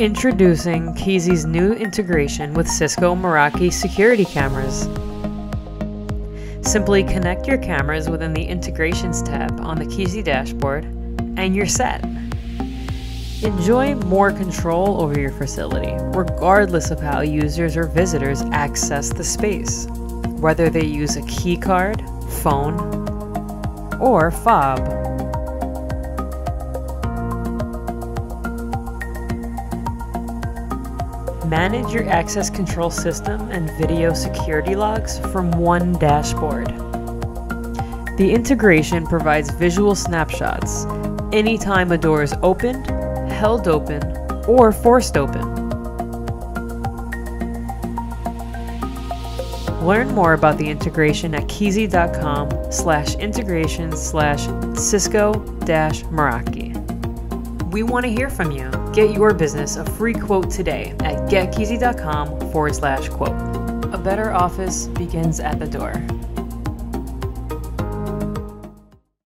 Introducing Kisi's new integration with Cisco Meraki security cameras. Simply connect your cameras within the Integrations tab on the Kisi dashboard, and you're set. Enjoy more control over your facility, regardless of how users or visitors access the space, whether they use a keycard, phone, or fob. Manage your access control system and video security logs from one dashboard. The integration provides visual snapshots anytime a door is opened, held open, or forced open. Learn more about the integration at kisi.com slash integration slash Cisco dash Meraki. We want to hear from you. Get your business a free quote today at getkisi.com forward slash quote. A better office begins at the door.